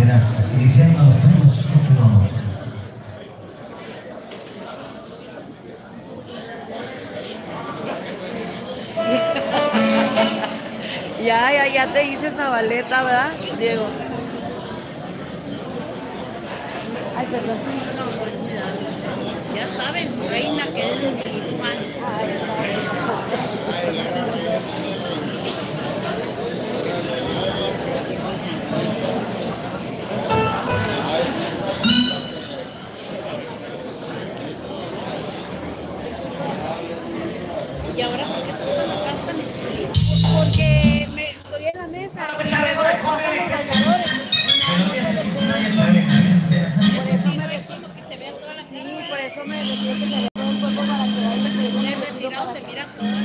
Iniciando los primeros últimos. Ya, ya, ya te hice esa baleta, ¿verdad, Diego? Ay, perdón. Ya saben, reina que es de Juan. Y ahora, ¿por qué los cantan escondidos? Porque me estoy en la mesa pasan los bailadores. Por eso me Como que se vea toda la sí, por eso me metí que se ve todo el cuerpo para que eso me retiro retirado se mira todo.